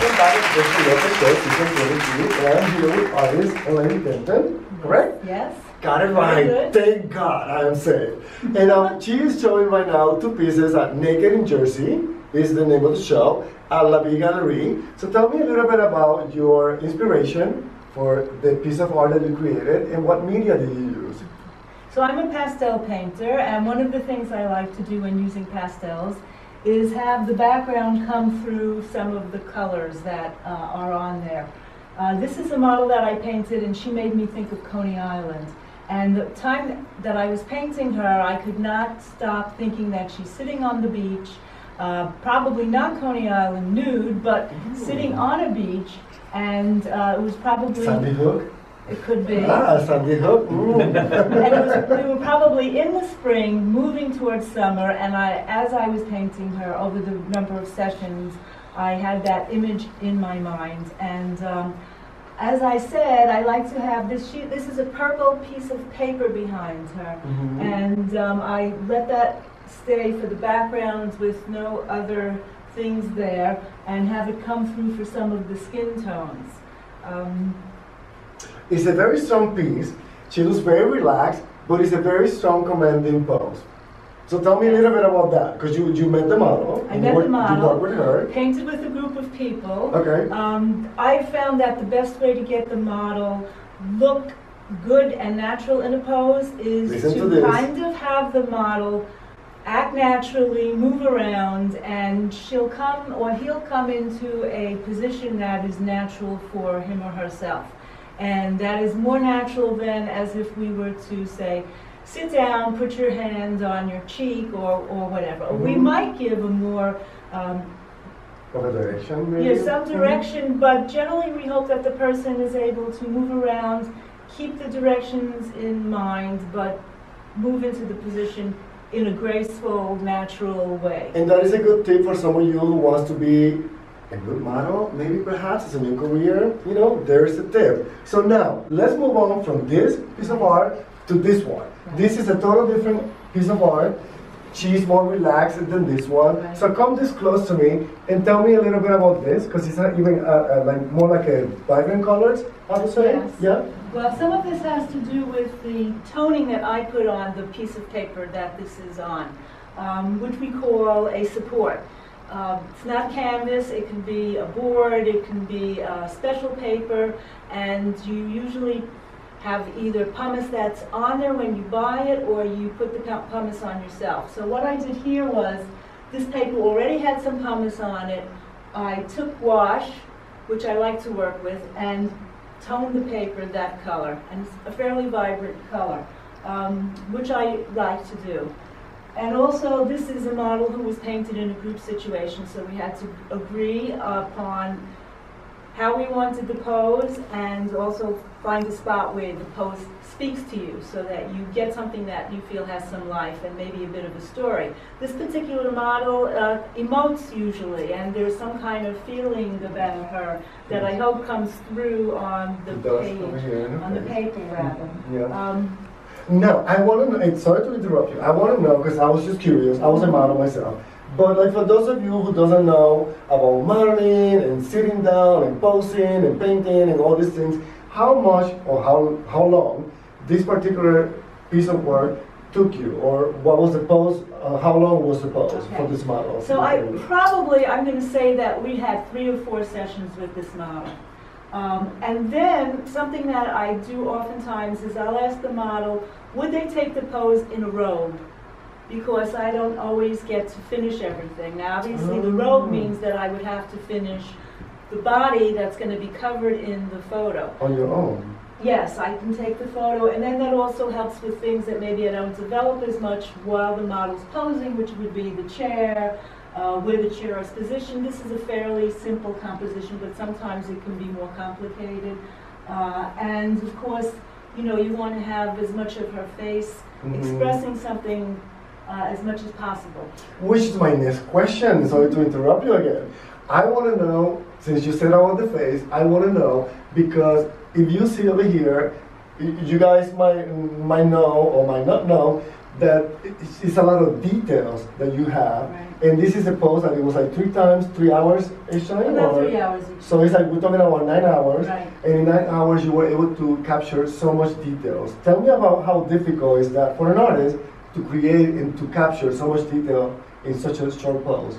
back to the Local Show, season 22. And I'm here with artist Elaine Denton, correct? Yes. Got it right. Thank God I am safe. And um, she is showing right now two pieces at Naked in Jersey. Is the name of the show at La Vie Gallery. So tell me a little bit about your inspiration for the piece of art that you created and what media did you use? So I'm a pastel painter, and one of the things I like to do when using pastels is have the background come through some of the colors that uh, are on there. Uh, this is a model that I painted, and she made me think of Coney Island. And the time that I was painting her, I could not stop thinking that she's sitting on the beach, uh, probably not Coney Island nude, but sitting on a beach, and uh, it was probably Sandy Hook? It could be. Ah, Sandy Hook. Mm. and it was, we were probably in the spring, moving towards summer, and I, as I was painting her over the number of sessions, I had that image in my mind. And um, as I said, I like to have this sheet. This is a purple piece of paper behind her, Mhm. and um, I let that stay for the background with no other things there, and have it come through for some of the skin tones. Um, It's a very strong piece. She looks very relaxed, but it's a very strong commanding pose. So tell me a little bit about that, because you, you met the model. I met you the You model. worked with her. painted with a group of people. Okay. Um, I found that the best way to get the model look good and natural in a pose is Listen to to kind of have the model act naturally, move around, and she'll come or he'll come into a position that is natural for him or herself. And that is more natural than as if we were to say, sit down, put your hand on your cheek or, or whatever. Or We Mhm. might give a more um, Of a direction, maybe? yeah, some direction, but generally we hope that the person is able to move around, keep the directions in mind, but move into the position in a graceful, natural way. And that is a good tip for someone you who wants to be a good model, maybe perhaps it's a new career. You know, there's a tip. So now, let's move on from this piece of art to this one. This is a total different piece of art. She's more relaxed than this one. Right. So come this close to me and tell me a little bit about this, because it's not even uh, uh, like more like a vibrant colors, I would say. Yes. Yeah. Well, some of this has to do with the toning that I put on the piece of paper that this is on, um, which we call a support. Um, it's not canvas, it can be a board, it can be a special paper, and you usually have either pumice that's on there when you buy it, or you put the pumice on yourself. So what I did here was, this paper already had some pumice on it. I took wash, which I like to work with, and toned the paper that color, and it's a fairly vibrant color, um, which I like to do. And also, this is a model who was painted in a group situation, so we had to agree upon how we wanted the pose and also find a spot where the pose speaks to you so that you get something that you feel has some life and maybe a bit of a story. This particular model uh, emotes usually, and there's some kind of feeling about her that I hope comes through on the It does over page, on the paper rather. Yeah. Um, Now, I want to know, and sorry to interrupt you, I want to know, because I was just curious, I was a model myself. But like for those of you who doesn't know about modeling and sitting down and posing and painting and all these things, how much or how, how long this particular piece of work took you? Or what was the pose, uh, how long was the pose for this model? So I probably, I'm going to say that we had three or four sessions with this model. Um, and then something that I do oftentimes is I'll ask the model, would they take the pose in a robe? Because I don't always get to finish everything. Now, obviously, the robe Oh. means that I would have to finish the body that's going to be covered in the photo. On your own? Yes, I can take the photo, and then that also helps with things that maybe I don't develop as much while the model's posing, which would be the chair, uh, where the chair is positioned. This is a fairly simple composition, but sometimes it can be more complicated. Uh, and of course, you know, you want to have as much of her face Mhm. expressing something uh, as much as possible. Which is my next question. Sorry to interrupt you again. I want to know, since you said I want the face, I want to know because if you see over here, you guys might might know or might not know that it's, it's a lot of details that you have. Right. And this is a post that it was like three times, three hours each time? About or- three hours each. So it's like we're talking about nine hours. Right. And in nine hours, you were able to capture so much details. Tell me about how difficult is that for an artist to create and to capture so much detail in such a short post?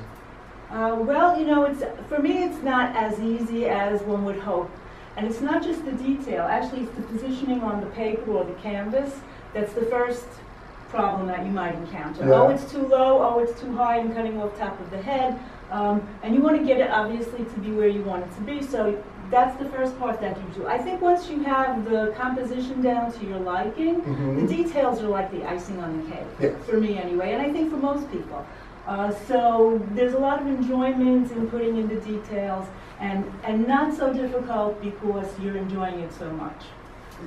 Uh, well, you know, it's for me, it's not as easy as one would hope, and it's not just the detail. Actually, it's the positioning on the paper or the canvas that's the first problem that you might encounter. Yeah. Oh, it's too low. Oh, it's too high. I'm cutting off top of the head, um, and you want to get it obviously to be where you want it to be. So that's the first part that you do. I think once you have the composition down to your liking, Mhm. the details are like the icing on the cake Yes. for me anyway, and I think for most people. Uh, so there's a lot of enjoyment in putting in the details, and and not so difficult because you're enjoying it so much.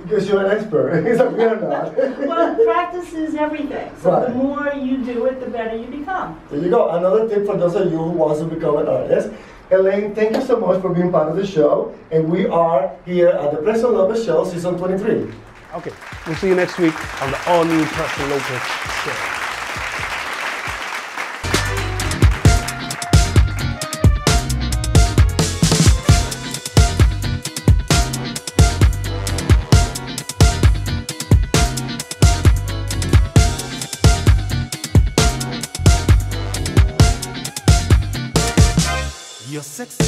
Because you're an expert. It's like we're not. Well, practice is everything. So the more you do it, the better you become. There you go. Another tip for those of you who wants to become an artist. Elaine, thank you so much for being part of the show. And we are here at the Preston Lopez Show, season 23. Okay, we'll see you next week on the all new Preston Lopez show. Sexy